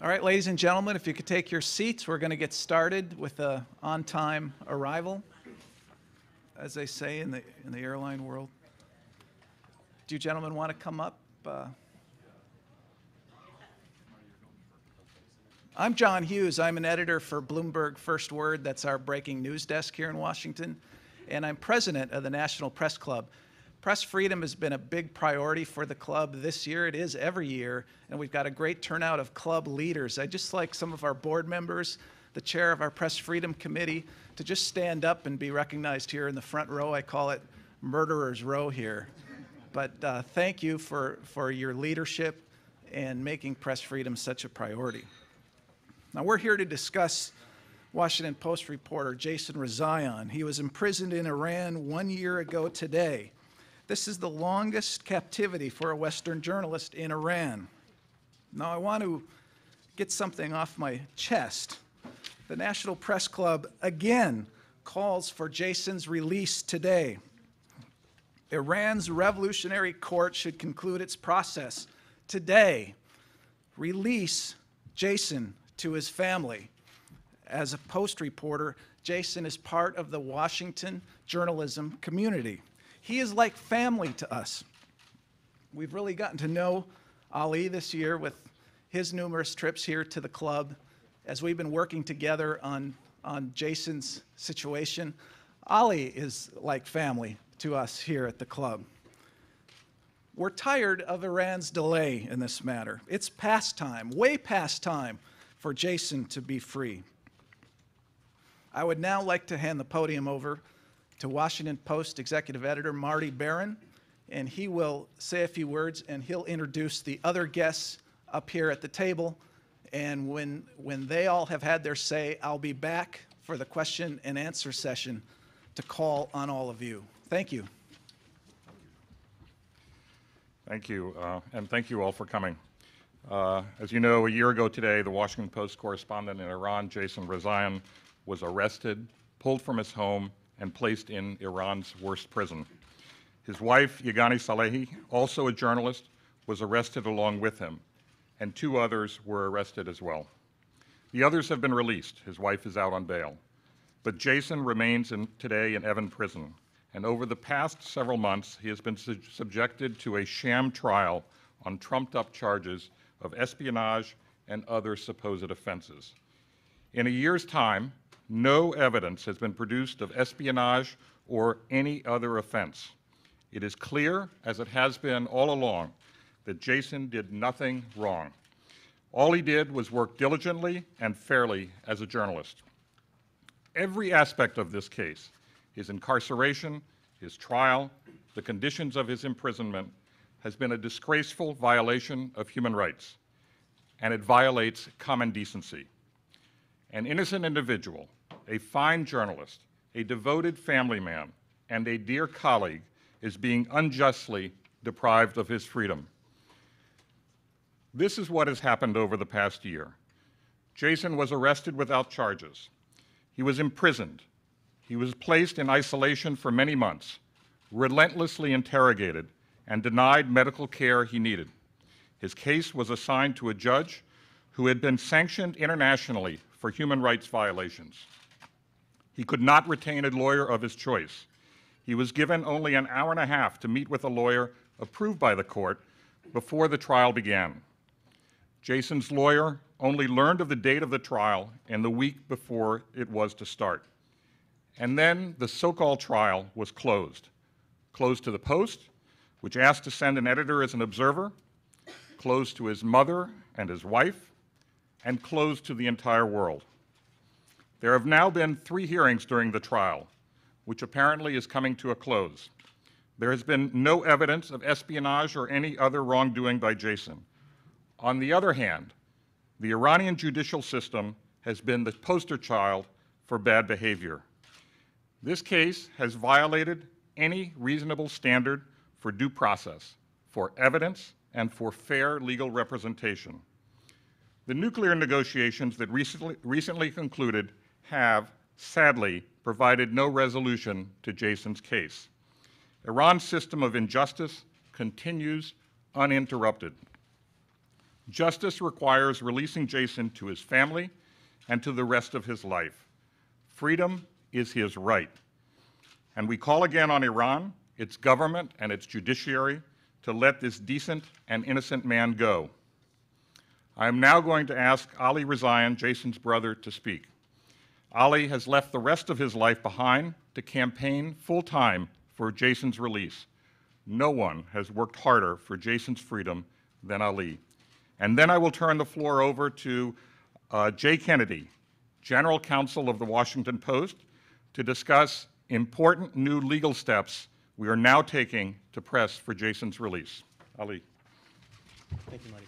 All right, ladies and gentlemen, if you could take your seats, we're going to get started with the on-time arrival, as they say in the, in the airline world. Do you gentlemen want to come up? Uh, I'm John Hughes. I'm an editor for Bloomberg First Word. That's our breaking news desk here in Washington. And I'm president of the National Press Club. Press freedom has been a big priority for the club this year. It is every year, and we've got a great turnout of club leaders. I just like some of our board members, the chair of our Press Freedom Committee, to just stand up and be recognized here in the front row. I call it Murderer's Row here. But uh, thank you for, for your leadership and making press freedom such a priority. Now, we're here to discuss Washington Post reporter Jason Rezaian. He was imprisoned in Iran one year ago today. This is the longest captivity for a Western journalist in Iran. Now, I want to get something off my chest. The National Press Club again calls for Jason's release today. Iran's revolutionary court should conclude its process today. Release Jason to his family. As a Post reporter, Jason is part of the Washington journalism community. He is like family to us. We've really gotten to know Ali this year with his numerous trips here to the club as we've been working together on, on Jason's situation. Ali is like family to us here at the club. We're tired of Iran's delay in this matter. It's past time, way past time, for Jason to be free. I would now like to hand the podium over to Washington Post executive editor Marty Baron, and he will say a few words and he'll introduce the other guests up here at the table. And when, when they all have had their say, I'll be back for the question and answer session to call on all of you. Thank you. Thank you, uh, and thank you all for coming. Uh, as you know, a year ago today, the Washington Post correspondent in Iran, Jason Rezaian, was arrested, pulled from his home, and placed in Iran's worst prison. His wife, Yeganeh Salehi, also a journalist, was arrested along with him, and two others were arrested as well. The others have been released. His wife is out on bail. But Jason remains in, today in Evin prison, and over the past several months, he has been su subjected to a sham trial on trumped up charges of espionage and other supposed offenses. In a year's time, no evidence has been produced of espionage or any other offense. It is clear, as it has been all along, that Jason did nothing wrong. All he did was work diligently and fairly as a journalist. Every aspect of this case, his incarceration, his trial, the conditions of his imprisonment, has been a disgraceful violation of human rights, and it violates common decency. An innocent individual a fine journalist, a devoted family man, and a dear colleague is being unjustly deprived of his freedom. This is what has happened over the past year. Jason was arrested without charges. He was imprisoned. He was placed in isolation for many months, relentlessly interrogated, and denied medical care he needed. His case was assigned to a judge who had been sanctioned internationally for human rights violations. He could not retain a lawyer of his choice. He was given only an hour and a half to meet with a lawyer approved by the court before the trial began. Jason's lawyer only learned of the date of the trial in the week before it was to start. And then the so-called trial was closed. Closed to the Post, which asked to send an editor as an observer, closed to his mother and his wife, and closed to the entire world. There have now been three hearings during the trial, which apparently is coming to a close. There has been no evidence of espionage or any other wrongdoing by Jason. On the other hand, the Iranian judicial system has been the poster child for bad behavior. This case has violated any reasonable standard for due process, for evidence, and for fair legal representation. The nuclear negotiations that recently, recently concluded have, sadly, provided no resolution to Jason's case. Iran's system of injustice continues uninterrupted. Justice requires releasing Jason to his family and to the rest of his life. Freedom is his right. And we call again on Iran, its government, and its judiciary to let this decent and innocent man go. I am now going to ask Ali Rezaian, Jason's brother, to speak. Ali has left the rest of his life behind to campaign full time for Jason's release. No one has worked harder for Jason's freedom than Ali. And then I will turn the floor over to uh, Jay Kennedy, General Counsel of the Washington Post, to discuss important new legal steps we are now taking to press for Jason's release. Ali. Thank you, Marty.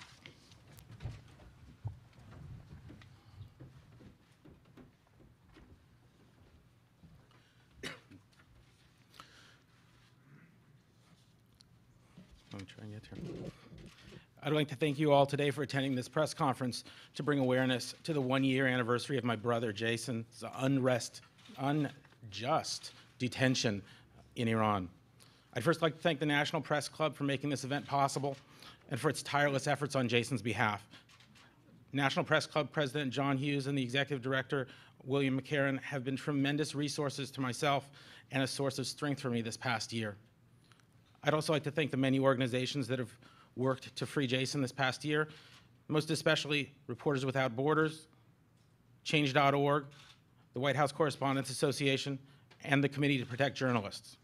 Let me try and get here. I'd like to thank you all today for attending this press conference to bring awareness to the one-year anniversary of my brother Jason's unrest, unjust detention in Iran. I'd first like to thank the National Press Club for making this event possible and for its tireless efforts on Jason's behalf. National Press Club President John Hughes and the Executive Director William McCarren have been tremendous resources to myself and a source of strength for me this past year. I'd also like to thank the many organizations that have worked to free Jason this past year, most especially Reporters Without Borders, Change.org, the White House Correspondents Association, and the Committee to Protect Journalists.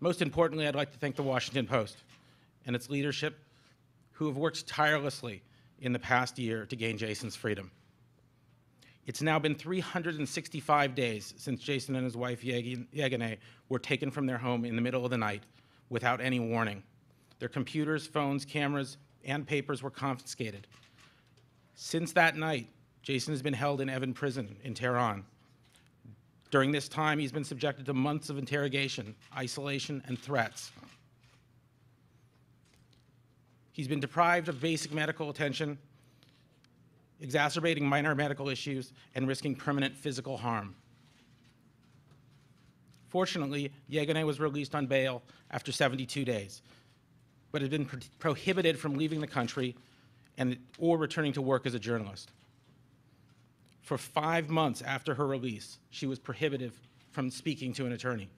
Most importantly, I'd like to thank the Washington Post and its leadership who have worked tirelessly in the past year to gain Jason's freedom. It's now been 365 days since Jason and his wife Yeganeh were taken from their home in the middle of the night without any warning. Their computers, phones, cameras, and papers were confiscated. Since that night, Jason has been held in Evin Prison in Tehran. During this time, he's been subjected to months of interrogation, isolation, and threats. He's been deprived of basic medical attention, exacerbating minor medical issues, and risking permanent physical harm. Fortunately, Yeganeh was released on bail after 72 days, but had been pro prohibited from leaving the country and, or returning to work as a journalist. For five months after her release, she was prohibited from speaking to an attorney.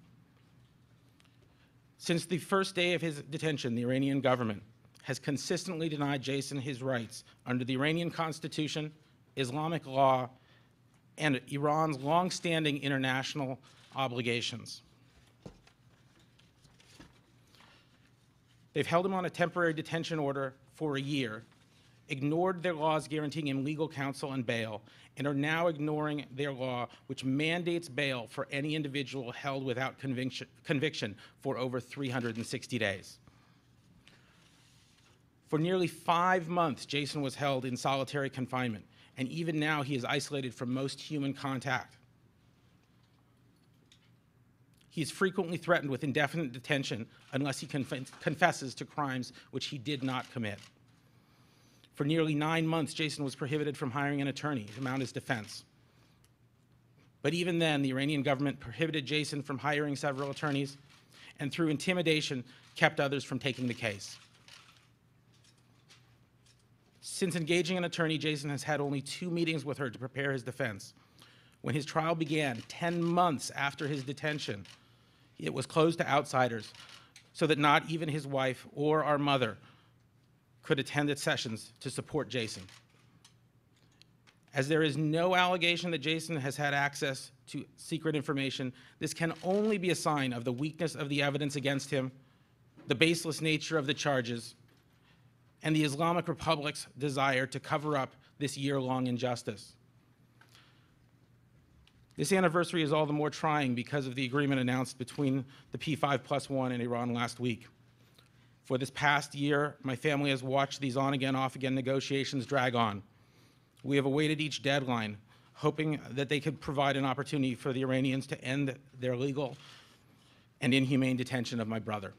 Since the first day of his detention, the Iranian government has consistently denied Jason his rights under the Iranian constitution, Islamic law, and Iran's longstanding international obligations. They've held him on a temporary detention order for a year, ignored their laws guaranteeing him legal counsel and bail, and are now ignoring their law, which mandates bail for any individual held without conviction, conviction for over 360 days. For nearly five months, Jason was held in solitary confinement, and even now he is isolated from most human contact. He is frequently threatened with indefinite detention unless he conf confesses to crimes which he did not commit. For nearly nine months, Jason was prohibited from hiring an attorney to mount his defense. But even then, the Iranian government prohibited Jason from hiring several attorneys and through intimidation kept others from taking the case. Since engaging an attorney, Jason has had only two meetings with her to prepare his defense. When his trial began, 10 months after his detention, it was closed to outsiders so that not even his wife or our mother could attend its sessions to support Jason. As there is no allegation that Jason has had access to secret information, this can only be a sign of the weakness of the evidence against him, the baseless nature of the charges, and the Islamic Republic's desire to cover up this year-long injustice. This anniversary is all the more trying because of the agreement announced between the P5 plus one and Iran last week. For this past year, my family has watched these on again, off again negotiations drag on. We have awaited each deadline, hoping that they could provide an opportunity for the Iranians to end their illegal and inhumane detention of my brother.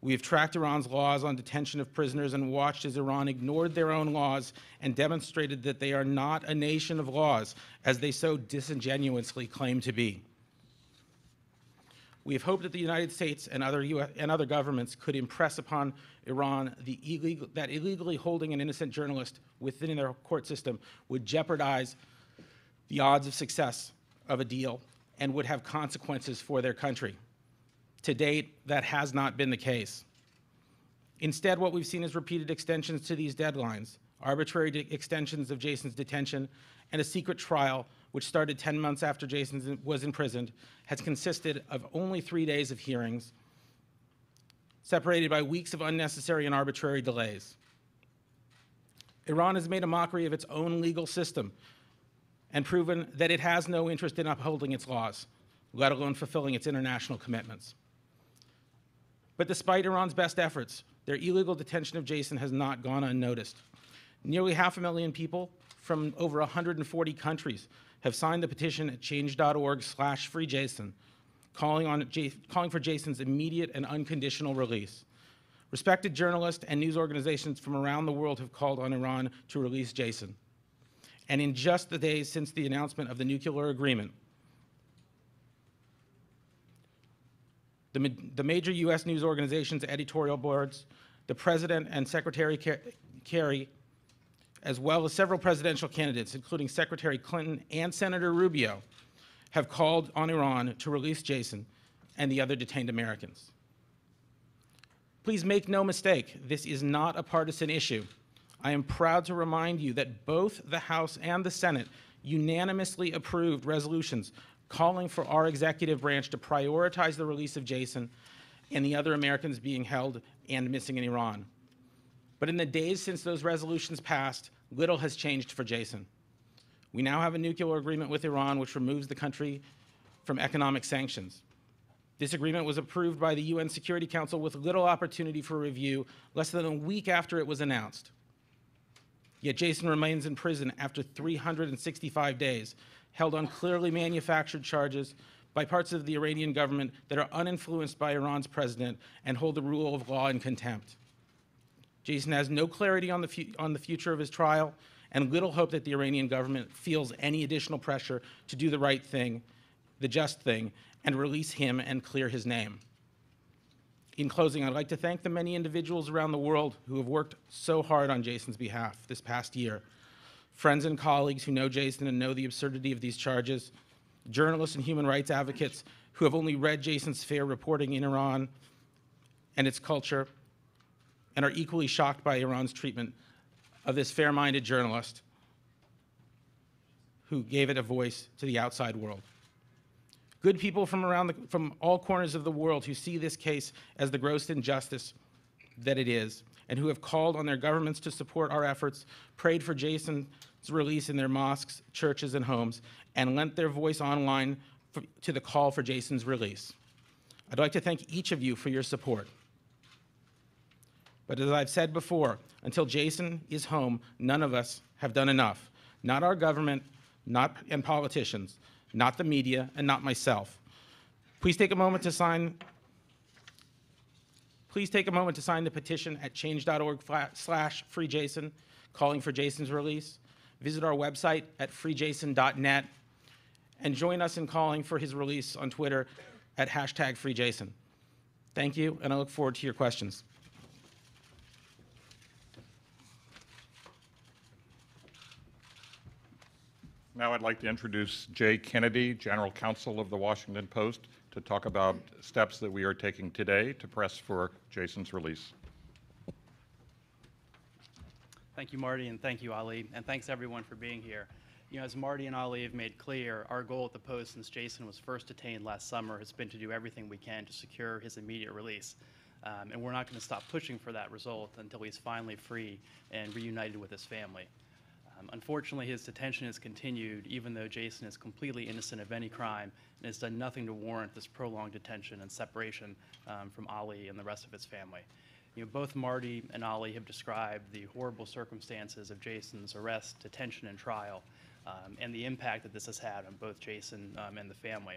We have tracked Iran's laws on detention of prisoners and watched as Iran ignored their own laws and demonstrated that they are not a nation of laws, as they so disingenuously claim to be. We have hoped that the United States and other, US, and other governments could impress upon Iran the illegal, that illegally holding an innocent journalist within their court system would jeopardize the odds of success of a deal and would have consequences for their country. To date, that has not been the case. Instead, what we've seen is repeated extensions to these deadlines, arbitrary de- extensions of Jason's detention, and a secret trial, which started 10 months after Jason was imprisoned, has consisted of only three days of hearings, separated by weeks of unnecessary and arbitrary delays. Iran has made a mockery of its own legal system and proven that it has no interest in upholding its laws, let alone fulfilling its international commitments. But despite Iran's best efforts, their illegal detention of Jason has not gone unnoticed. Nearly half a million people from over 140 countries have signed the petition at change.org slash freejason, calling, on calling for Jason's immediate and unconditional release. Respected journalists and news organizations from around the world have called on Iran to release Jason. And in just the days since the announcement of the nuclear agreement, the, the major U.S. news organizations' editorial boards, the President and Secretary Ker- Kerry, as well as several presidential candidates, including Secretary Clinton and Senator Rubio, have called on Iran to release Jason and the other detained Americans. Please make no mistake, this is not a partisan issue. I am proud to remind you that both the House and the Senate unanimously approved resolutions calling for our executive branch to prioritize the release of Jason and the other Americans being held and missing in Iran. But in the days since those resolutions passed, little has changed for Jason. We now have a nuclear agreement with Iran which removes the country from economic sanctions. This agreement was approved by the UN Security Council with little opportunity for review less than a week after it was announced. Yet Jason remains in prison after 365 days, held on clearly manufactured charges by parts of the Iranian government that are uninfluenced by Iran's president and hold the rule of law in contempt. Jason has no clarity on the, on the future of his trial and little hope that the Iranian government feels any additional pressure to do the right thing, the just thing, and release him and clear his name. In closing, I'd like to thank the many individuals around the world who have worked so hard on Jason's behalf this past year. Friends and colleagues who know Jason and know the absurdity of these charges, journalists and human rights advocates who have only read Jason's fair reporting in Iran and its culture and are equally shocked by Iran's treatment of this fair minded journalist who gave it a voice to the outside world. Good people from around the, from all corners of the world who see this case as the gross injustice that it is, and who have called on their governments to support our efforts, prayed for Jason's release in their mosques, churches, and homes, and lent their voice online for, to the call for Jason's release. I'd like to thank each of you for your support. But as I've said before, until Jason is home, none of us have done enough. Not our government, not and politicians, not the media, and not myself. Please take a moment to sign. Please take a moment to sign the petition at change.org slash freejason, calling for Jason's release. Visit our website at freejason.net and join us in calling for his release on Twitter at hashtag freejason. Thank you, and I look forward to your questions. Now I'd like to introduce Jay Kennedy, General Counsel of the Washington Post, to talk about steps that we are taking today to press for Jason's release. Thank you, Marty, and thank you, Ali, and thanks everyone for being here. You know, as Marty and Ali have made clear, our goal at the Post since Jason was first detained last summer has been to do everything we can to secure his immediate release. Um, and we're not going to stop pushing for that result until he's finally free and reunited with his family. Um, unfortunately, his detention has continued, even though Jason is completely innocent of any crime and has done nothing to warrant this prolonged detention and separation um, from Ali and the rest of his family. You know, both Marty and Ali have described the horrible circumstances of Jason's arrest, detention, and trial, um, and the impact that this has had on both Jason um, and the family.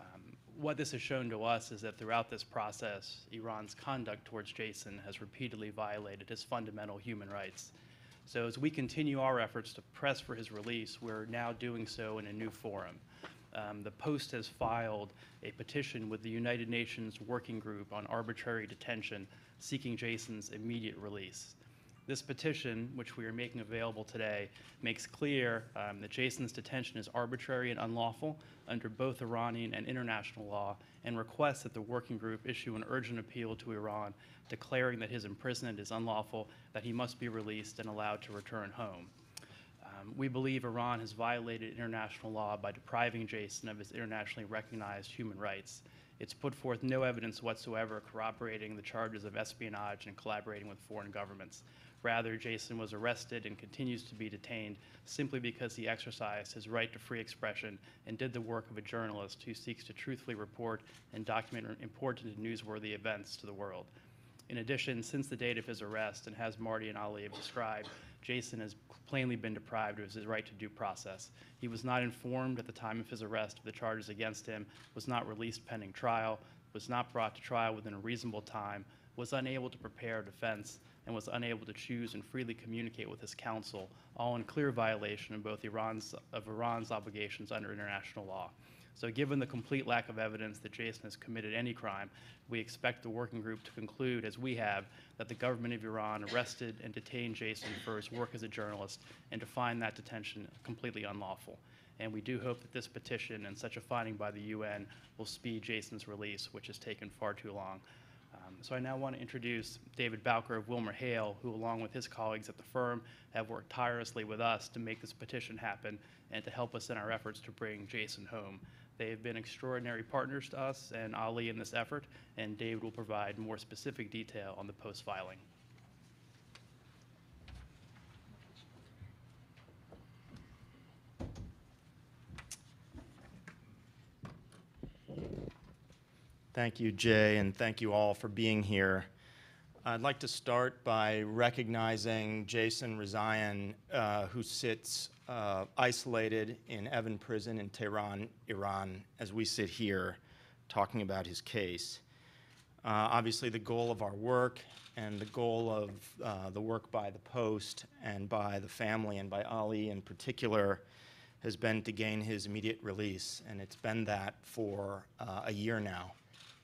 Um, what this has shown to us is that throughout this process, Iran's conduct towards Jason has repeatedly violated his fundamental human rights. So as we continue our efforts to press for his release, we're now doing so in a new forum. um, the Post has filed a petition with the United Nations Working Group on Arbitrary Detention seeking Jason's immediate release. This petition, which we are making available today, makes clear um, that Jason's detention is arbitrary and unlawful under both Iranian and international law, and requests that the working group issue an urgent appeal to Iran declaring that his imprisonment is unlawful, that he must be released and allowed to return home. Um, we believe Iran has violated international law by depriving Jason of his internationally recognized human rights. It's put forth no evidence whatsoever corroborating the charges of espionage and collaborating with foreign governments. Rather, Jason was arrested and continues to be detained simply because he exercised his right to free expression and did the work of a journalist who seeks to truthfully report and document important and newsworthy events to the world. In addition, since the date of his arrest, and as Marty and Ali have described, Jason has plainly been deprived of his right to due process. He was not informed at the time of his arrest of the charges against him, was not released pending trial, was not brought to trial within a reasonable time, was unable to prepare a defense, and was unable to choose and freely communicate with his counsel, all in clear violation of both Iran's, of Iran's obligations under international law. So given the complete lack of evidence that Jason has committed any crime, we expect the working group to conclude, as we have, that the government of Iran arrested and detained Jason for his work as a journalist and to find that detention completely unlawful. And we do hope that this petition and such a finding by the UN will speed Jason's release, which has taken far too long. So I now want to introduce David Bowker of WilmerHale, who along with his colleagues at the firm have worked tirelessly with us to make this petition happen and to help us in our efforts to bring Jason home. They have been extraordinary partners to us and Ali in this effort, and David will provide more specific detail on the post filing. Thank you, Jay, and thank you all for being here. I'd like to start by recognizing Jason Rezaian, uh, who sits uh, isolated in Evin Prison in Tehran, Iran, as we sit here talking about his case. Uh, obviously, the goal of our work and the goal of uh, the work by the Post and by the family and by Ali in particular has been to gain his immediate release, and it's been that for uh, a year now,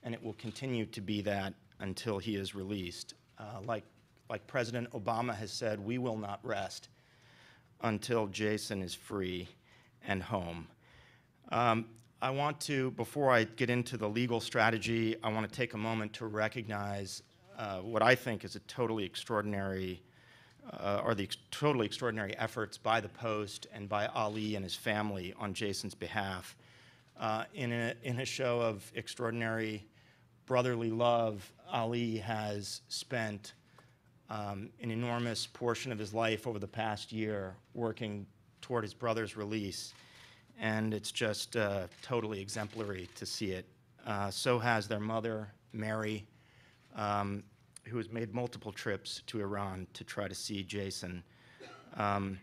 and it will continue to be that until he is released. Uh, like, like President Obama has said, we will not rest until Jason is free and home. Um, I want to, before I get into the legal strategy, I want to take a moment to recognize uh, what I think is a totally extraordinary, uh, or the ex- totally extraordinary efforts by the Post and by Ali and his family on Jason's behalf. Uh, in, a, in a show of extraordinary brotherly love, Ali has spent um, an enormous portion of his life over the past year working toward his brother's release and it's just uh, totally exemplary to see it. Uh, so has their mother, Mary, um, who has made multiple trips to Iran to try to see Jason. Um,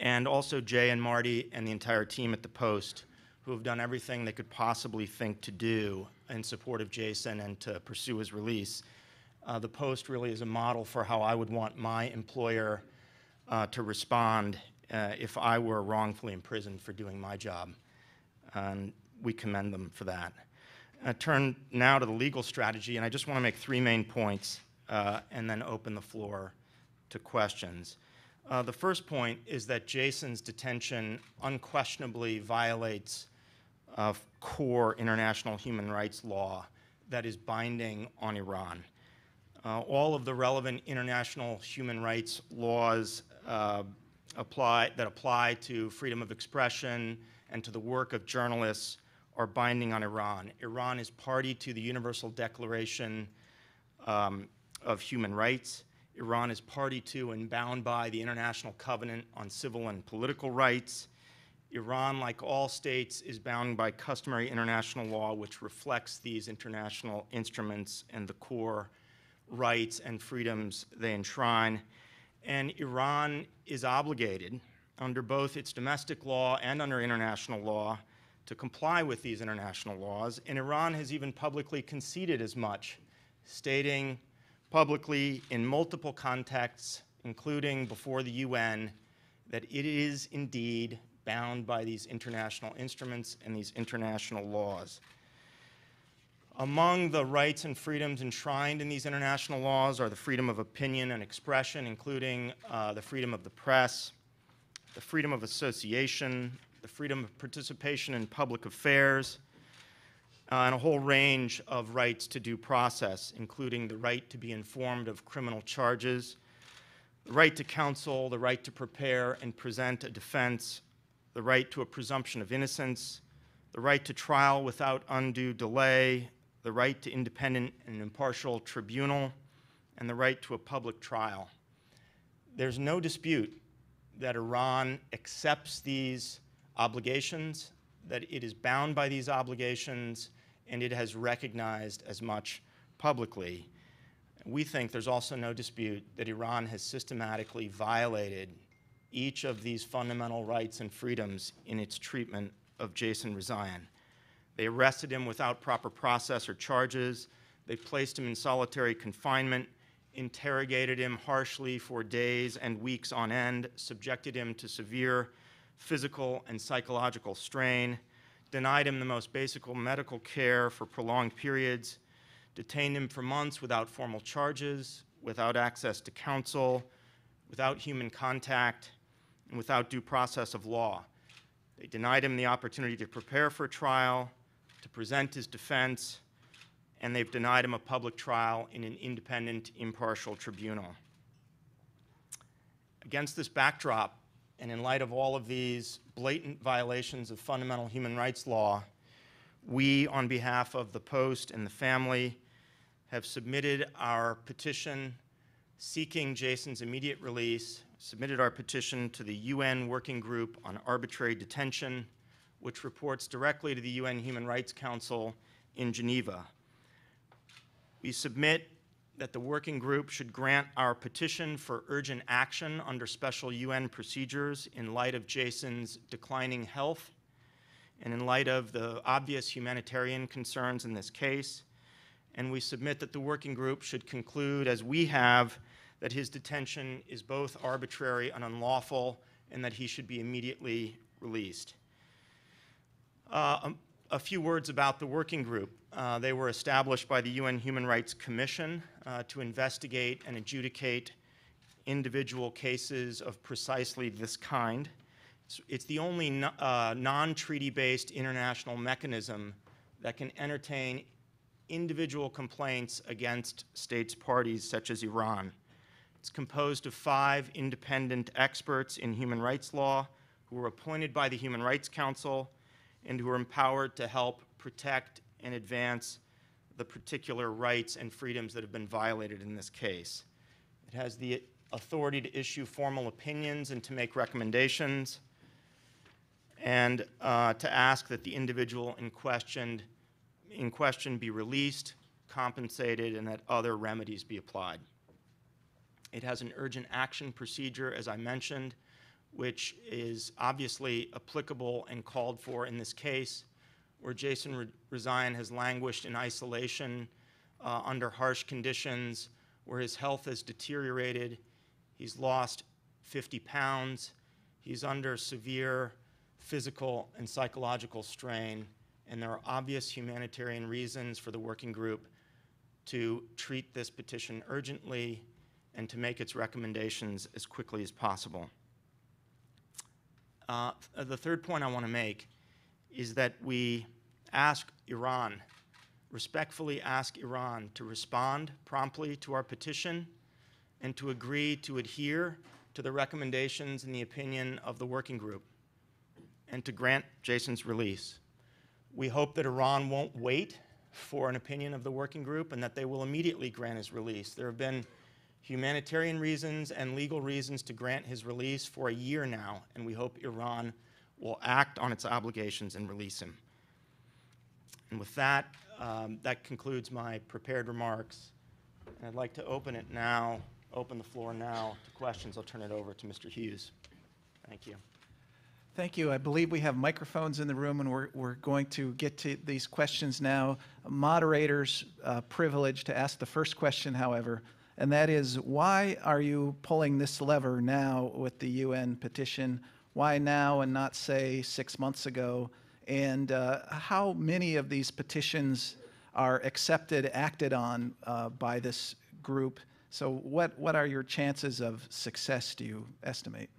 and also Jay and Marty and the entire team at the Post, who have done everything they could possibly think to do in support of Jason and to pursue his release. Uh, the Post really is a model for how I would want my employer uh, to respond uh, if I were wrongfully imprisoned for doing my job. And we commend them for that. I turn now to the legal strategy, and I just want to make three main points uh, and then open the floor to questions. Uh, the first point is that Jason's detention unquestionably violates uh, core international human rights law that is binding on Iran. Uh, all of the relevant international human rights laws uh, apply, that apply to freedom of expression and to the work of journalists are binding on Iran. Iran is party to the Universal Declaration um, of Human Rights. Iran is party to and bound by the International Covenant on Civil and Political Rights. Iran, like all states, is bound by customary international law, which reflects these international instruments and the core rights and freedoms they enshrine. And Iran is obligated, under both its domestic law and under international law, to comply with these international laws. And Iran has even publicly conceded as much, stating publicly in multiple contexts, including before the UN, that it is indeed bound by these international instruments and these international laws. Among the rights and freedoms enshrined in these international laws are the freedom of opinion and expression, including uh, the freedom of the press, the freedom of association, the freedom of participation in public affairs, uh, and a whole range of rights to due process, including the right to be informed of criminal charges, the right to counsel, the right to prepare and present a defense, the right to a presumption of innocence, the right to trial without undue delay, the right to independent and impartial tribunal, and the right to a public trial. There's no dispute that Iran accepts these obligations, that it is bound by these obligations, and it has recognized as much publicly. We think there's also no dispute that Iran has systematically violated each of these fundamental rights and freedoms in its treatment of Jason Rezaian. They arrested him without proper process or charges. They placed him in solitary confinement, interrogated him harshly for days and weeks on end, subjected him to severe physical and psychological strain, denied him the most basic medical care for prolonged periods, detained him for months without formal charges, without access to counsel, without human contact, and without due process of law. They denied him the opportunity to prepare for trial, to present his defense, and they've denied him a public trial in an independent, impartial tribunal. Against this backdrop, and in light of all of these blatant violations of fundamental human rights law, we, on behalf of the Post and the family, have submitted our petition seeking Jason's immediate release, submitted our petition to the UN Working Group on Arbitrary Detention, which reports directly to the UN Human Rights Council in Geneva. We submit that the working group should grant our petition for urgent action under special UN procedures in light of Jason's declining health and in light of the obvious humanitarian concerns in this case. And we submit that the working group should conclude, as we have, that his detention is both arbitrary and unlawful and that he should be immediately released. Uh, um, a few words about the working group. Uh, they were established by the UN Human Rights Commission uh, to investigate and adjudicate individual cases of precisely this kind. It's, it's the only uh, non-treaty based international mechanism that can entertain individual complaints against states parties such as Iran. It's composed of five independent experts in human rights law who were appointed by the Human Rights Council and who are empowered to help protect and advance the particular rights and freedoms that have been violated in this case. It has the authority to issue formal opinions and to make recommendations, and uh, to ask that the individual in question, in question be released, compensated, and that other remedies be applied. It has an urgent action procedure, as I mentioned, which is obviously applicable and called for in this case, where Jason Rezaian has languished in isolation uh, under harsh conditions, where his health has deteriorated. He's lost 50 pounds. He's under severe physical and psychological strain, and there are obvious humanitarian reasons for the working group to treat this petition urgently and to make its recommendations as quickly as possible. Uh, the third point I want to make is that we ask Iran, respectfully ask Iran to respond promptly to our petition and to agree to adhere to the recommendations and the opinion of the working group and to grant Jason's release. We hope that Iran won't wait for an opinion of the working group and that they will immediately grant his release. There have been humanitarian reasons and legal reasons to grant his release for a year now, and we hope Iran will act on its obligations and release him. And with that, um, that concludes my prepared remarks. And I'd like to open it now, open the floor now to questions. I'll turn it over to Mr. Hughes. Thank you. Thank you. I believe we have microphones in the room, and we're, we're going to get to these questions now. Moderator's uh, privilege to ask the first question, however, and that is why are you pulling this lever now with the UN petition? Why now and not, say, six months ago? And uh, how many of these petitions are accepted, acted on uh, by this group? So, what, what are your chances of success, do you estimate?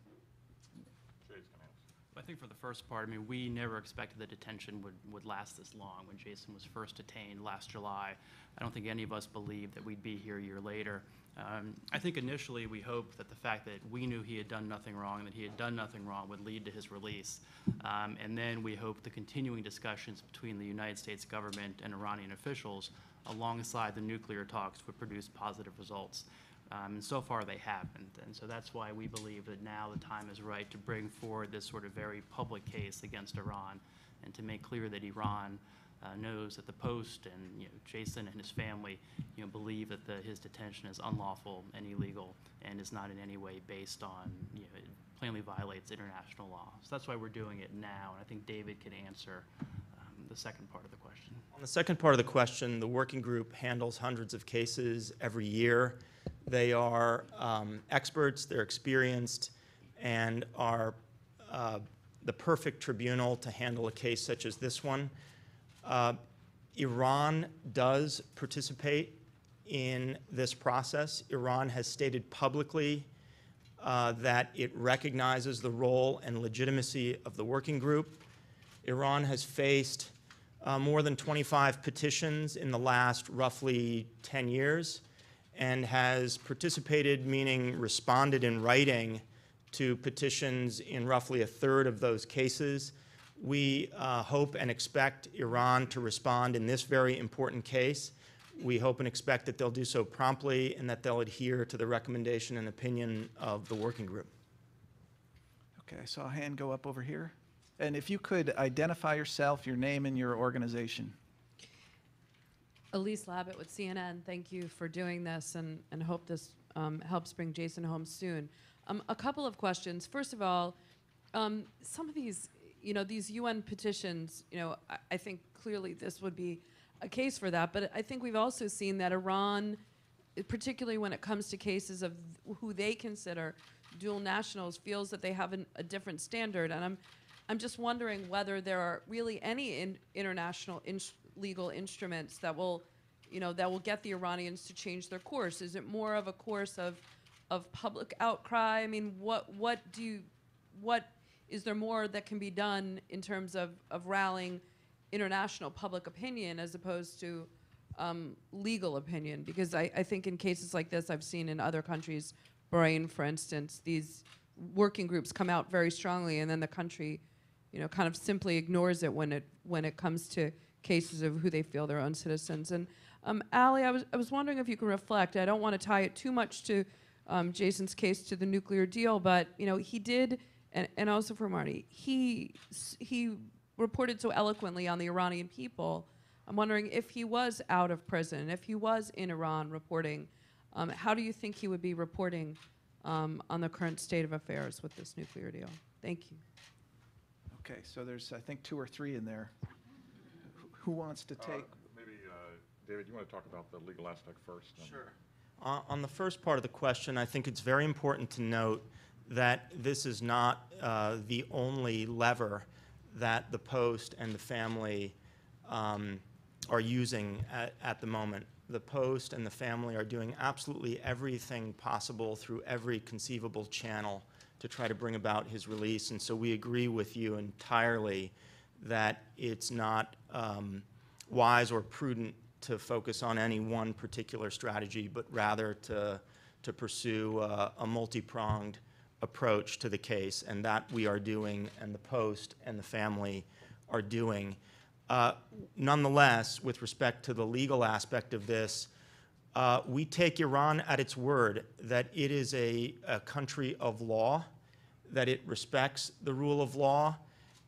I think for the first part, I mean, we never expected the detention would, would last this long. When Jason was first detained last July, I don't think any of us believed that we'd be here a year later. Um, I think initially we hoped that the fact that we knew he had done nothing wrong, and that he had done nothing wrong would lead to his release. Um, and then we hoped the continuing discussions between the United States government and Iranian officials alongside the nuclear talks would produce positive results. Um, and so far, they haven't. And so that's why we believe that now the time is right to bring forward this sort of very public case against Iran and to make clear that Iran uh, knows that the Post and you know, Jason and his family you know, believe that the, his detention is unlawful and illegal and is not in any way based on, you know, it plainly violates international law. So that's why we're doing it now. And I think David can answer um, the second part of the question. On the second part of the question, the working group handles hundreds of cases every year. They are um, experts, they're experienced, and are uh, the perfect tribunal to handle a case such as this one. Uh, Iran does participate in this process. Iran has stated publicly uh, that it recognizes the role and legitimacy of the working group. Iran has faced uh, more than 25 petitions in the last roughly 10 years and has participated, meaning responded in writing to petitions in roughly a third of those cases. We uh, hope and expect Iran to respond in this very important case. We hope and expect that they'll do so promptly and that they'll adhere to the recommendation and opinion of the working group. Okay, I saw a hand go up over here. And if you could identify yourself, your name, and your organization. Elise Labott with CNN. Thank you for doing this and, and hope this um, helps bring Jason home soon. Um, a couple of questions. First of all, um, some of these, you know, these UN petitions, you know, I, I think clearly this would be a case for that. But I think we've also seen that Iran, particularly when it comes to cases of who they consider dual nationals, feels that they have an, a different standard. And I'm, I'm just wondering whether there are really any in, international legal instruments that will, you know, that will get the Iranians to change their course. Is it more of a course of, of public outcry? I mean, what what do you, what is there more that can be done in terms of, of rallying international public opinion as opposed to um, legal opinion? Because I, I think in cases like this, I've seen in other countries, Bahrain, for instance, these working groups come out very strongly, and then the country, you know, kind of simply ignores it when it when it comes to cases of who they feel their own citizens. And um, Ali, I was I was wondering if you could reflect. I don't want to tie it too much to um, Jason's case to the nuclear deal, but you know, he did, and, and also for Marty, he he reported so eloquently on the Iranian people. I'm wondering if he was out of prison, if he was in Iran reporting, um, how do you think he would be reporting um, on the current state of affairs with this nuclear deal? Thank you. Okay, so there's, I think, two or three in there. Who wants to take? Maybe, uh, David, you want to talk about the legal aspect first? Sure. Uh, On the first part of the question, I think it's very important to note that this is not uh, the only lever that the Post and the family um, are using at, at the moment. The Post and the family are doing absolutely everything possible through every conceivable channel to try to bring about his release. And so we agree with you entirely that it's not um, wise or prudent to focus on any one particular strategy, but rather to, to pursue uh, a multi-pronged approach to the case, and that we are doing, and the Post and the family are doing. Uh, Nonetheless, with respect to the legal aspect of this, uh, we take Iran at its word that it is a, a country of law, that it respects the rule of law,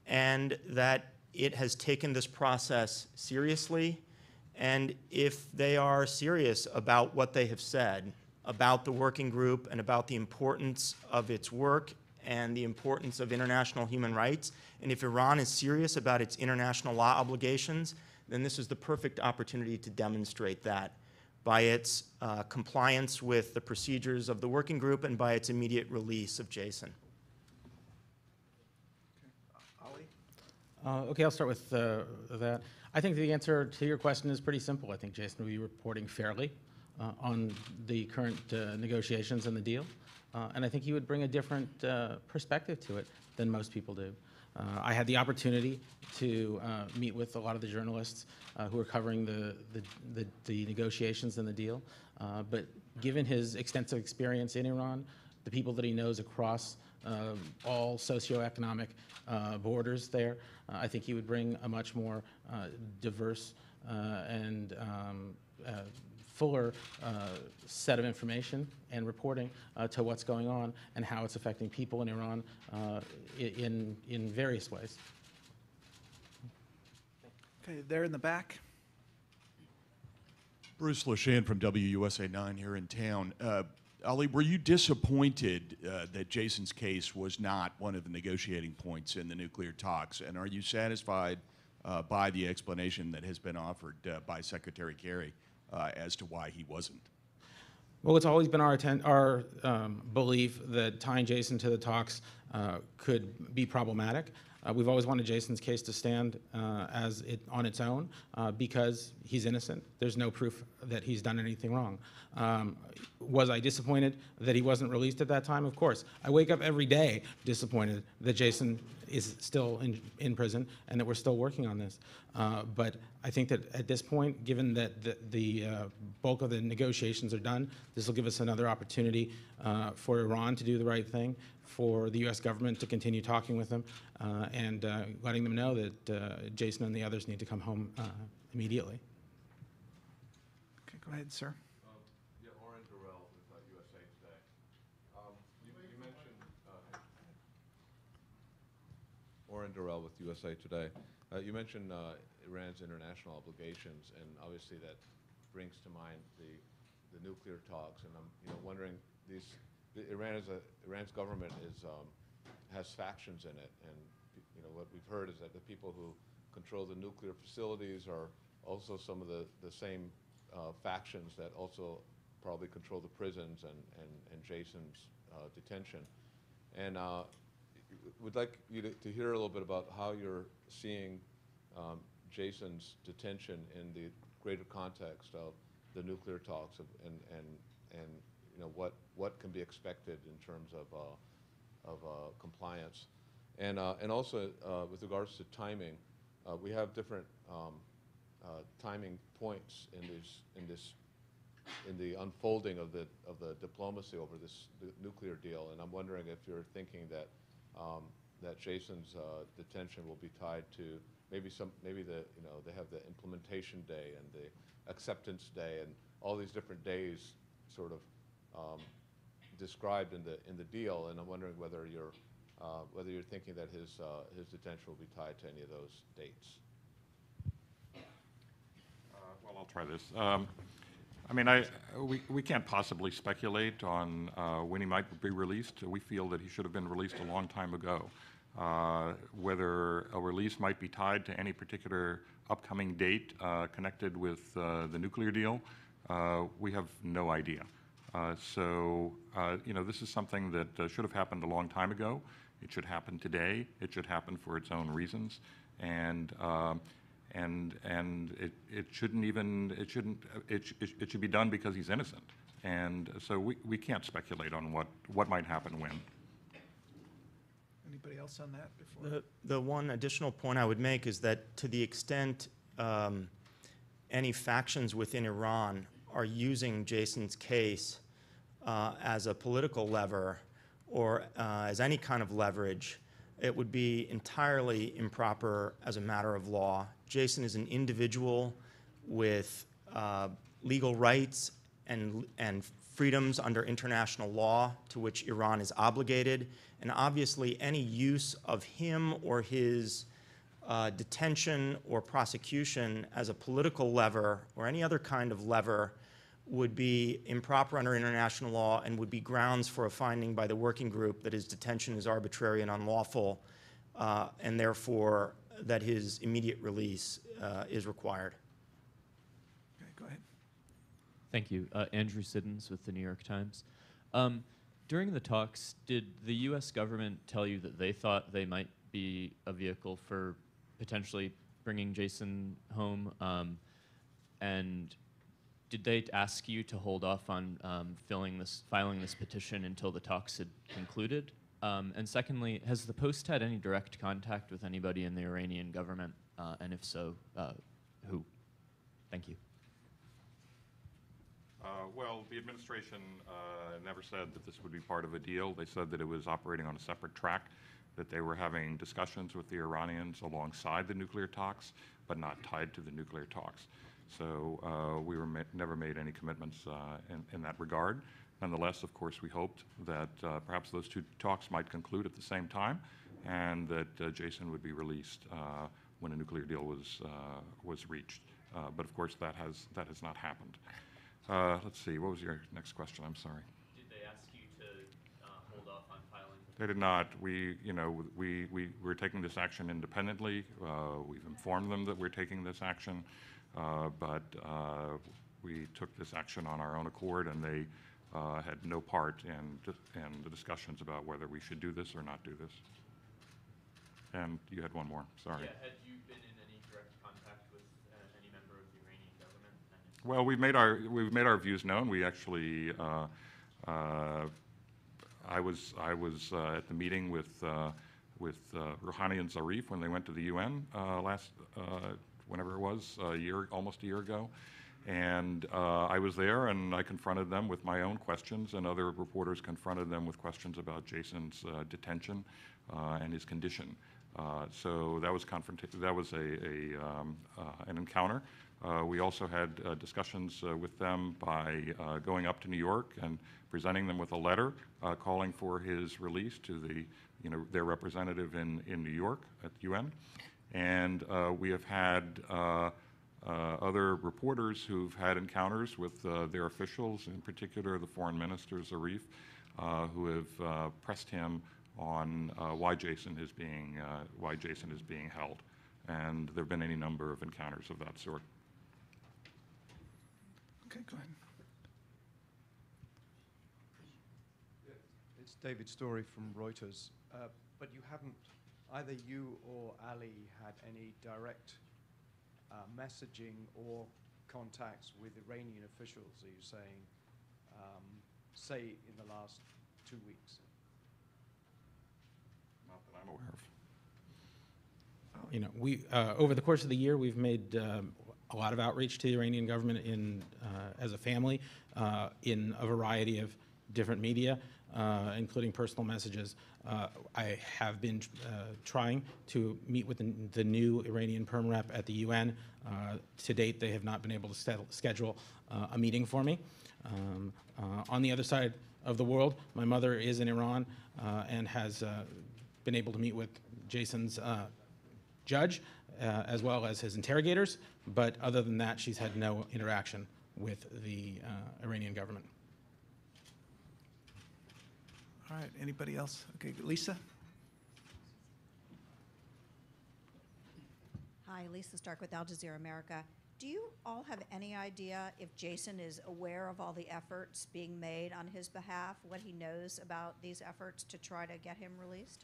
and that it has taken this process seriously. And if they are serious about what they have said, about the working group and about the importance of its work and the importance of international human rights, and if Iran is serious about its international law obligations, then this is the perfect opportunity to demonstrate that by its uh, compliance with the procedures of the working group and by its immediate release of Jason. Uh, Okay, I'll start with uh, that. I think the answer to your question is pretty simple. I think Jason will be reporting fairly uh, on the current uh, negotiations and the deal. Uh, And I think he would bring a different uh, perspective to it than most people do. I had the opportunity to meet with a lot of the journalists who are covering the, the- the the negotiations and the deal. But given his extensive experience in Iran, the people that he knows across all socioeconomic uh, borders there. Uh, I think he would bring a much more uh, diverse uh, and um, uh, fuller uh, set of information and reporting uh, to what's going on and how it's affecting people in Iran uh, in, in various ways. Okay, there in the back. Bruce Leshan from WUSA 9 here in town. Ali, were you disappointed uh, that Jason's case was not one of the negotiating points in the nuclear talks? And are you satisfied uh, by the explanation that has been offered uh, by Secretary Kerry uh, as to why he wasn't? Well, it's always been our, our um, belief that tying Jason to the talks uh, could be problematic. Uh, we've always wanted Jason's case to stand uh, as it on its own uh, because he's innocent. There's no proof that he's done anything wrong. Um, was I disappointed that he wasn't released at that time? Of course. I wake up every day disappointed that Jason is still in, in prison and that we're still working on this. Uh, but I think that at this point, given that the, the uh, bulk of the negotiations are done, this will give us another opportunity uh, for Iran to do the right thing, for the U.S. government to continue talking with them, uh, and uh, letting them know that uh, Jason and the others need to come home immediately. Okay, go ahead, sir. Yeah, Oren Dorell with uh, USA Today. Um, You you mentioned, uh, Oren Dorell with USA Today. Uh, You mentioned uh, Iran's international obligations, and obviously that brings to mind the, the nuclear talks. And I'm, you know, wondering, these, the- Iran is a, Iran's government is, um, has factions in it, and, you know, what we've heard is that the people who control the nuclear facilities are also some of the, the same uh, factions that also probably control the prisons and, and, and Jason's uh, detention. And uh, would like you to, to hear a little bit about how you're seeing um, Jason's detention in the greater context of the nuclear talks of, and, and, and, you know, what, what can be expected in terms of, uh, of uh, compliance. And, uh, and also, uh, with regards to timing, uh, we have different um, uh, timing points in this, in this, in the unfolding of the, of the diplomacy over this nuclear deal. And I'm wondering if you're thinking that, um, that Jason's uh, detention will be tied to maybe some, maybe the, you know, they have the implementation day and the acceptance day and all these different days sort of um, described in the, in the deal. And I'm wondering whether you're, uh, whether you're thinking that his, uh, his detention will be tied to any of those dates. Uh, Well, I'll try this. Um, I mean, I, we, we can't possibly speculate on uh, when he might be released. We feel that he should have been released a long time ago. Uh, Whether a release might be tied to any particular upcoming date uh, connected with uh, the nuclear deal, uh, we have no idea. Uh, So, you know, this is something that should have happened a long time ago. It should happen today. It should happen for its own reasons. And, um, and, and it, it shouldn't even, it shouldn't, it, sh- it it should be done because he's innocent. And so we, we can't speculate on what, what might happen when. Anybody else on that before? The, the one additional point I would make is that to the extent um, any factions within Iran are using Jason's case uh, as a political lever or uh, as any kind of leverage, it would be entirely improper as a matter of law. Jason is an individual with uh, legal rights and, and freedoms under international law to which Iran is obligated. And obviously, any use of him or his uh, detention or prosecution as a political lever or any other kind of lever would be improper under international law and would be grounds for a finding by the working group that his detention is arbitrary and unlawful, uh, and therefore that his immediate release uh, is required. Okay, go ahead. Thank you. Uh, Andrew Siddons with the New York Times. Um, during the talks, did the U.S. government tell you that they thought they might be a vehicle for potentially bringing Jason home? Um, and did they ask you to hold off on um, filling this, filing this petition until the talks had concluded? Um, and secondly, has the Post had any direct contact with anybody in the Iranian government? Uh, and if so, uh, who? Thank you. Uh, Well, the administration uh, never said that this would be part of a deal. They said that it was operating on a separate track, that they were having discussions with the Iranians alongside the nuclear talks, but not tied to the nuclear talks. So uh, we were ma- never made any commitments uh, in in that regard. Nonetheless, of course, we hoped that uh, perhaps those two talks might conclude at the same time, and that uh, Jason would be released uh, when a nuclear deal was uh, was reached. Uh, But of course, that has that has not happened. Uh, Let's see, what was your next question? I'm sorry. Did they ask you to uh, hold off on filing? They did not. We, you know, we, we, we're taking this action independently. Uh, We've informed them that we're taking this action, uh, but uh, we took this action on our own accord, and they uh, had no part in, in the discussions about whether we should do this or not do this. And you had one more, sorry. Yeah, had you been in any direct contact with uh, any member of the Iranian government? Well, we've made our, we've made our views known. We actually, uh, uh, I was, I was uh, at the meeting with, uh, with uh, Rouhani and Zarif when they went to the UN uh, last, uh, whenever it was, a year, almost a year ago. And uh, I was there and I confronted them with my own questions and other reporters confronted them with questions about Jason's uh, detention uh, and his condition. Uh, So that was that was a, a, um, uh, an encounter. Uh, We also had discussions with them by going up to New York and presenting them with a letter calling for his release to the, you know, their representative in, in New York at the UN. And we have had uh, other reporters who've had encounters with uh, their officials, in particular the foreign minister Zarif, uh, who have uh, pressed him on uh, why Jason is being uh, why Jason is being held, and there have been any number of encounters of that sort. Okay, go ahead. It's David Story from Reuters. Uh, But you haven't, either you or Ali had any direct uh, messaging or contacts with Iranian officials, are you saying, um, say, in the last two weeks? Not that I'm aware of. You know, we, uh, over the course of the year, we've made um, a lot of outreach to the Iranian government in, uh, as a family, uh, in a variety of different media, uh, including personal messages. Uh, I have been uh, trying to meet with the, the new Iranian perm rep at the UN. Uh, to date, they have not been able to settle, schedule uh, a meeting for me. Um, on the other side of the world, my mother is in Iran and has been able to meet with Jason's judge, as well as his interrogators, but other than that, she's had no interaction with the Iranian government. All right, anybody else? Okay, Lisa? Hi, Lisa Stark with Al Jazeera America. Do you all have any idea if Jason is aware of all the efforts being made on his behalf, what he knows about these efforts to try to get him released?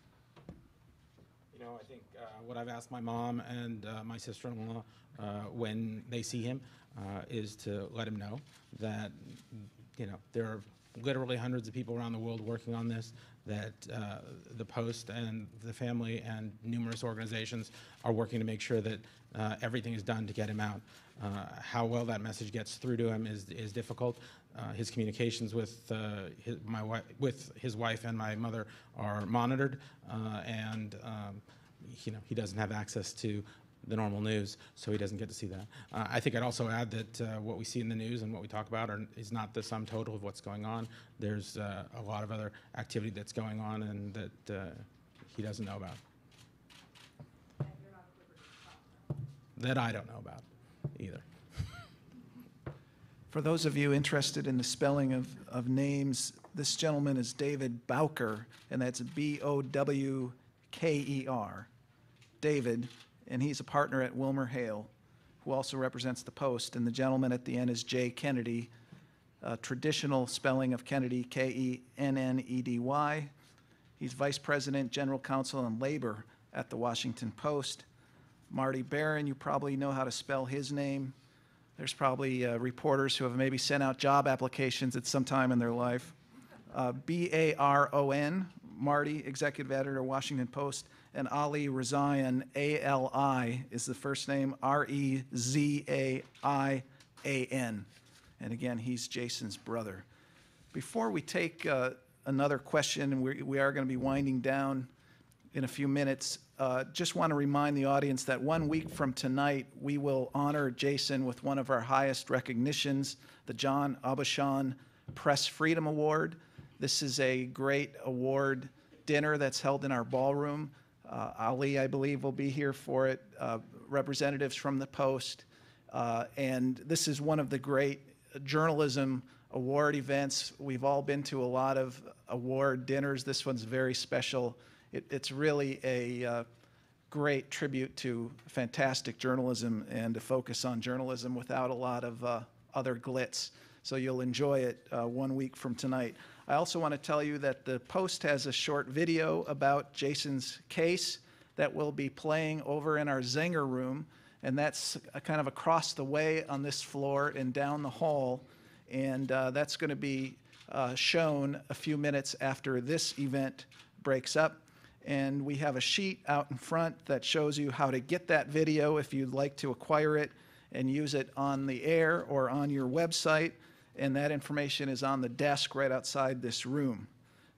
You know, I think uh, what I've asked my mom and uh, my sister-in-law uh, when they see him uh, is to let him know that, you know, there are literally hundreds of people around the world working on this, that uh, the Post and the family and numerous organizations are working to make sure that uh, everything is done to get him out. Uh, How well that message gets through to him is, is difficult. Uh, His communications with uh, his, my wife, with his wife and my mother are monitored, uh, and um, you know he doesn't have access to the normal news, so he doesn't get to see that. Uh, I think I'd also add that uh, what we see in the news and what we talk about are, is not the sum total of what's going on. There's uh, a lot of other activity that's going on and that uh, he doesn't know about. That I don't know about either. For those of you interested in the spelling of, of names, this gentleman is David Bowker, and that's B O W K E R. David, and he's a partner at WilmerHale, who also represents the Post. And the gentleman at the end is Jay Kennedy, traditional spelling of Kennedy, K E N N E D Y. He's Vice President, General Counsel, and Labor at the Washington Post. Marty Baron, you probably know how to spell his name. There's probably uh, reporters who have maybe sent out job applications at some time in their life. Uh, B A R O N, Marty, executive editor, Washington Post, and Ali Rezaian, A L I is the first name, R E Z A I A N. And again, he's Jason's brother. Before we take uh, another question, and we, we are going to be winding down in a few minutes, uh, just want to remind the audience that one week from tonight, we will honor Jason with one of our highest recognitions, the John Aubuchon Press Freedom Award. This is a great award dinner that's held in our ballroom. Uh, Ali, I believe, will be here for it, uh, representatives from the Post. Uh, and this is one of the great journalism award events. We've all been to a lot of award dinners. This one's very special. It, it's really a uh, great tribute to fantastic journalism and a focus on journalism without a lot of uh, other glitz. So you'll enjoy it uh, one week from tonight. I also want to tell you that the Post has a short video about Jason's case that will be playing over in our Zenger room, and that's kind of across the way on this floor and down the hall. And uh, that's going to be uh, shown a few minutes after this event breaks up. And we have a sheet out in front that shows you how to get that video if you'd like to acquire it and use it on the air or on your website. And that information is on the desk right outside this room.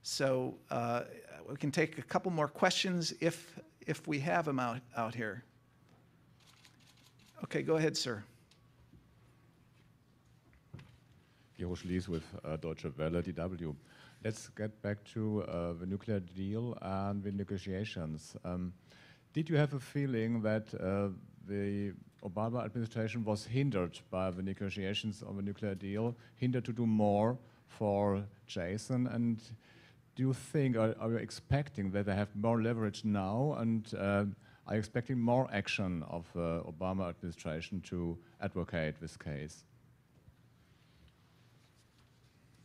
So uh, we can take a couple more questions if, if we have them out, out here. Okay, go ahead, sir. Gero Schlies with uh, Deutsche Welle, DW. Let's get back to uh, the nuclear deal and the negotiations. Um, did you have a feeling that uh, the Obama administration was hindered by the negotiations on the nuclear deal, hindered to do more for Jason? And do you think, are, are you expecting that they have more leverage now and uh, are you expecting more action of the Obama administration to advocate this case?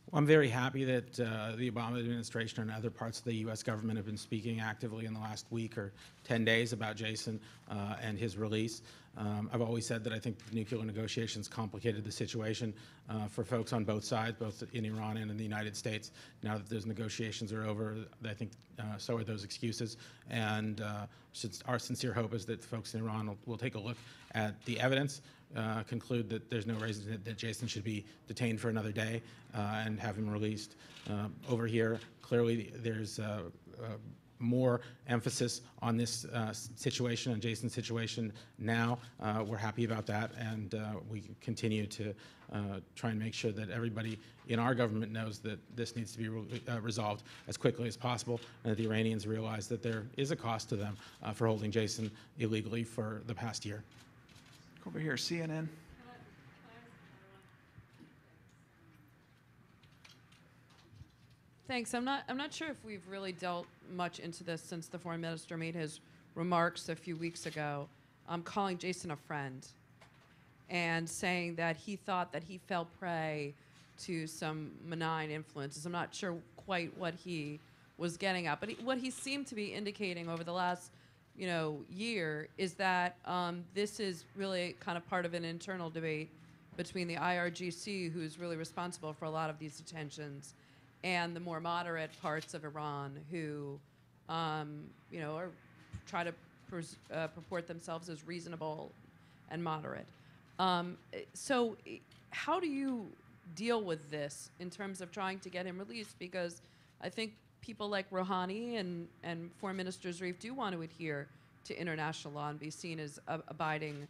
Well, I'm very happy that uh, the Obama administration and other parts of the U.S. government have been speaking actively in the last week or 10 days about Jason uh, and his release. Um, I've always said that I think the nuclear negotiations complicated the situation uh, for folks on both sides, both in Iran and in the United States. Now that those negotiations are over, I think uh, so are those excuses. And uh, our sincere hope is that folks in Iran will, will take a look at the evidence, uh, conclude that there's no reason that, that, Jason should be detained for another day uh, and have him released. Uh, over here, clearly there's uh, uh, more emphasis on this uh, situation, on Jason's situation now. we're happy about that, and we continue to try and make sure that everybody in our government knows that this needs to be re resolved as quickly as possible, and that the Iranians realize that there is a cost to them for holding Jason illegally for the past year. Over here, CNN. Thanks. I'm not. I'm not sure if we've really dealt much into this since the foreign minister made his remarks a few weeks ago, um, calling Jason a friend, and saying that he thought that he fell prey to some malign influences. I'm not sure quite what he was getting at, but he, what he seemed to be indicating over the last you know, year is that um, this is really kind of part of an internal debate between the IRGC, who's really responsible for a lot of these detentions, and the more moderate parts of Iran, who, um, you know, are try to uh, purport themselves as reasonable and moderate. Um, so, how do you deal with this in terms of trying to get him released? Because I think people like Rouhani and, and Foreign Minister Zarif do want to adhere to international law and be seen as abiding,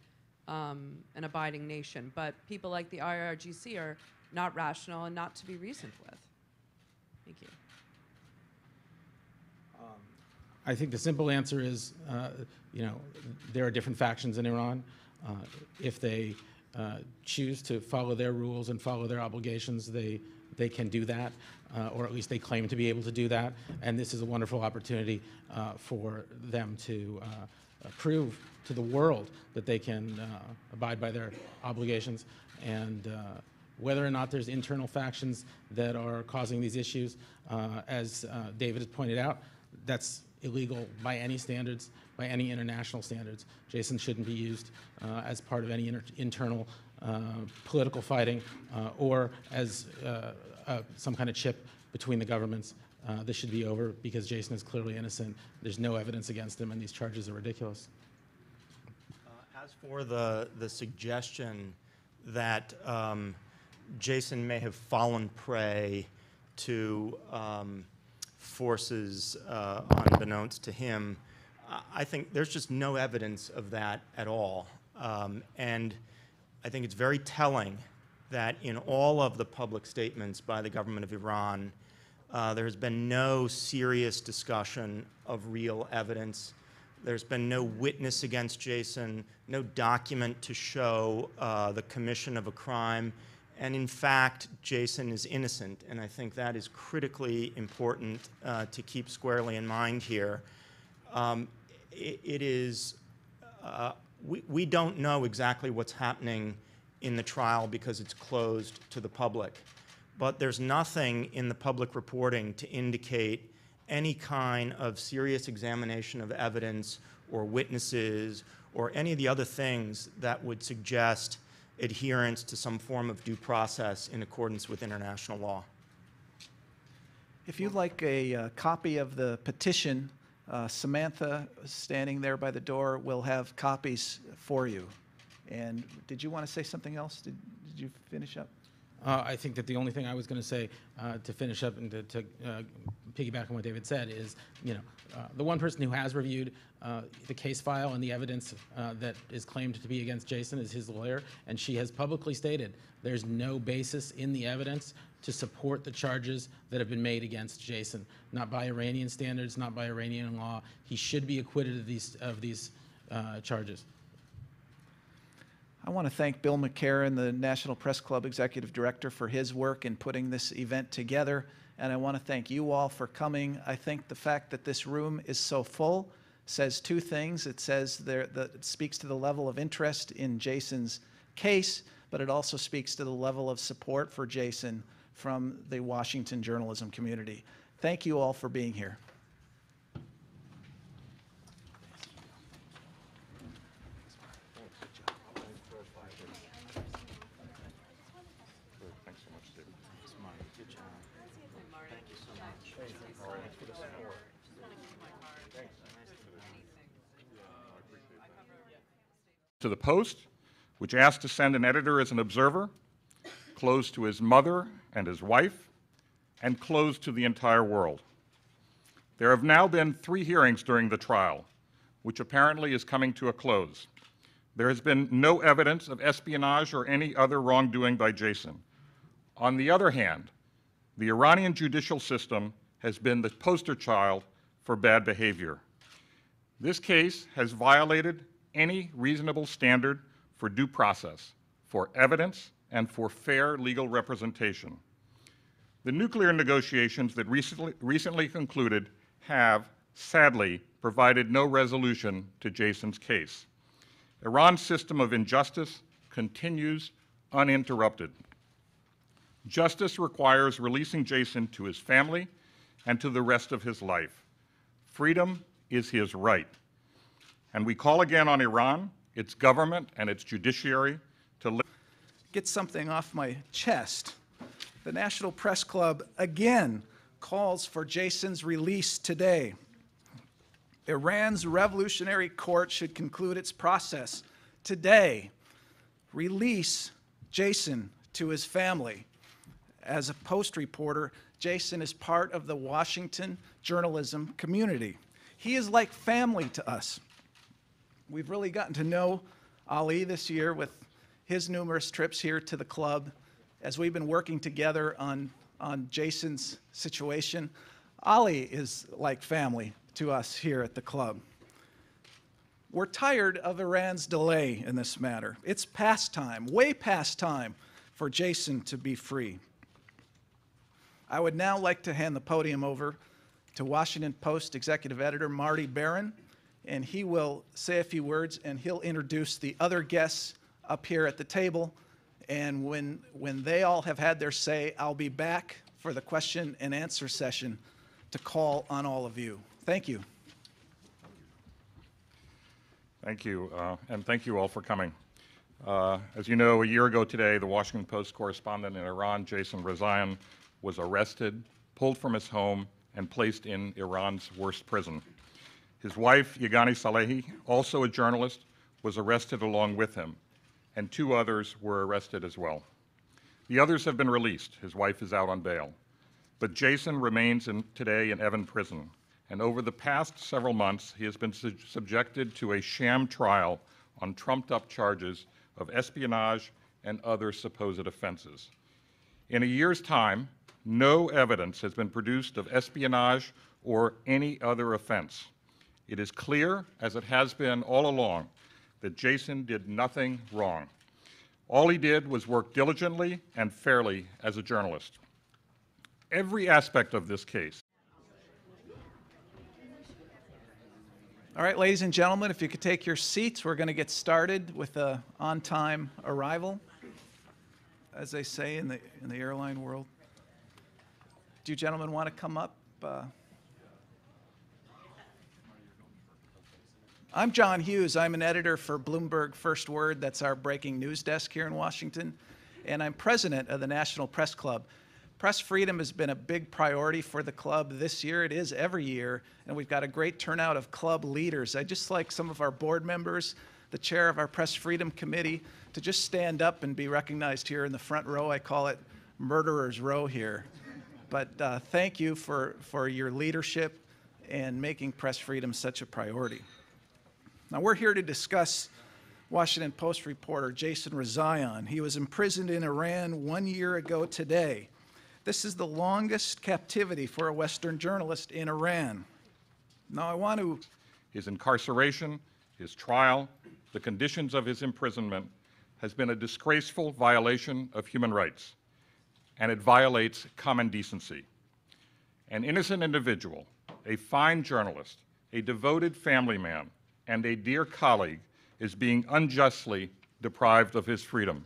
um, an abiding nation. But people like the IRGC are not rational and not to be reasoned with. Thank you. Um, I think the simple answer is, uh, you know, there are different factions in Iran. Uh, if they uh, choose to follow their rules and follow their obligations, they they can do that, uh, or at least they claim to be able to do that. And this is a wonderful opportunity uh, for them to uh, prove to the world that they can uh, abide by their obligations. And uh, whether or not there's internal factions that are causing these issues, as David has pointed out, that's illegal by any standards, by any international standards. Jason shouldn't be used uh, as part of any inter- internal uh, political fighting uh, or as uh, some kind of chip between the governments. Uh, this should be over because Jason is clearly innocent. There's no evidence against him, and these charges are ridiculous. Uh, As for the, the suggestion that um, Jason may have fallen prey to um, forces uh, unbeknownst to him, I- I think there's just no evidence of that at all. Um, And I think it's very telling that in all of the public statements by the government of Iran, uh, there has been no serious discussion of real evidence. There's been no witness against Jason, no document to show uh, the commission of a crime. And in fact, Jason is innocent. And I think that is critically important uh, to keep squarely in mind here. Um, i it is, uh, we, we don't know exactly what's happening in the trial because it's closed to the public. But there's nothing in the public reporting to indicate any kind of serious examination of evidence or witnesses or any of the other things that would suggest adherence to some form of due process in accordance with international law. If you'd like a uh, copy of the petition, uh, Samantha, standing there by the door, will have copies for you. And did you want to say something else? Did did you finish up? Uh, I think that the only thing I was going to say uh, to finish up and to, to uh, piggyback on what David said is, you know, uh, the one person who has reviewed uh, the case file and the evidence uh, that is claimed to be against Jason is his lawyer, and she has publicly stated there's no basis in the evidence to support the charges that have been made against Jason, not by Iranian standards, not by Iranian law. He should be acquitted of these of these charges. I want to thank Bill McCarren, the National Press Club Executive Director, for his work in putting this event together. And I want to thank you all for coming. I think the fact that this room is so full says two things. It says there that it speaks to the level of interest in Jason's case, but it also speaks to the level of support for Jason from the Washington journalism community. Thank you all for being here. Thanks so much, David. Good job. Thank you so much. To the Post, which asked to send an editor as an observer, closed to his mother and his wife, and closed to the entire world. There have now been three hearings during the trial, which apparently is coming to a close. There has been no evidence of espionage or any other wrongdoing by Jason. On the other hand, the Iranian judicial system has been the poster child for bad behavior. This case has violated any reasonable standard for due process, for evidence, and for fair legal representation. The nuclear negotiations that recently, recently concluded have, sadly, provided no resolution to Jason's case. Iran's system of injustice continues uninterrupted. Justice requires releasing Jason to his family and to the rest of his life. Freedom is his right. And we call again on Iran, its government, and its judiciary to. Get something off my chest. The National Press Club again calls for Jason's release today. Iran's revolutionary court should conclude its process today. Release Jason to his family. As a Post reporter, Jason is part of the Washington journalism community. He is like family to us. We've really gotten to know Ali this year with his numerous trips here to the club as we've been working together on, on Jason's situation. Ali is like family to us here at the club. We're tired of Iran's delay in this matter. It's past time, way past time, for Jason to be free. I would now like to hand the podium over to Washington Post executive editor Marty Baron, and he will say a few words and he'll introduce the other guests up here at the table. And when, when they all have had their say, I'll be back for the question and answer session to call on all of you. Thank you. Thank you, uh, and thank you all for coming. Uh, As you know, a year ago today, the Washington Post correspondent in Iran, Jason Rezaian, was arrested, pulled from his home, and placed in Iran's worst prison. His wife, Yeganeh Salehi, also a journalist, was arrested along with him, and two others were arrested as well. The others have been released. His wife is out on bail. But Jason remains in, today in Evin Prison, and over the past several months, he has been sub- subjected to a sham trial on trumped up charges of espionage and other supposed offenses. In a year's time, no evidence has been produced of espionage or any other offense. It is clear, as it has been all along, that Jason did nothing wrong. All he did was work diligently and fairly as a journalist. Every aspect of this case All right, ladies and gentlemen, if you could take your seats, we're going to get started with the on-time arrival, as they say in the, in the airline world. Do you gentlemen want to come up? Uh, I'm John Hughes. I'm an editor for Bloomberg First Word. That's our breaking news desk here in Washington. And I'm president of the National Press Club. Press freedom has been a big priority for the club this year. It is every year. And we've got a great turnout of club leaders. I just like some of our board members, the chair of our Press Freedom Committee, to just stand up and be recognized here in the front row. I call it Murderer's Row here. But uh, thank you for, for your leadership and making press freedom such a priority. Now, we're here to discuss Washington Post reporter Jason Rezaian. He was imprisoned in Iran one year ago today. This is the longest captivity for a Western journalist in Iran. Now, I want to his incarceration, his trial, the conditions of his imprisonment has been a disgraceful violation of human rights, and it violates common decency. An innocent individual, a fine journalist, a devoted family man, and a dear colleague is being unjustly deprived of his freedom.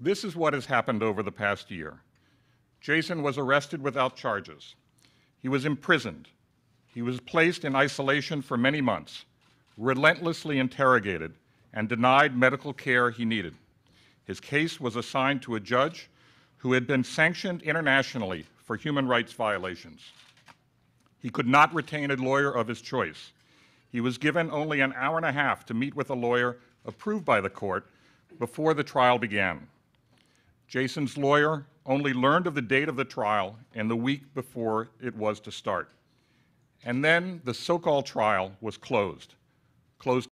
This is what has happened over the past year. Jason was arrested without charges. He was imprisoned. He was placed in isolation for many months, relentlessly interrogated, and denied medical care he needed. His case was assigned to a judge who had been sanctioned internationally for human rights violations. He could not retain a lawyer of his choice. He was given only an hour and a half to meet with a lawyer approved by the court before the trial began. Jason's lawyer only learned of the date of the trial in the week before it was to start. And then the so called trial was closed, closed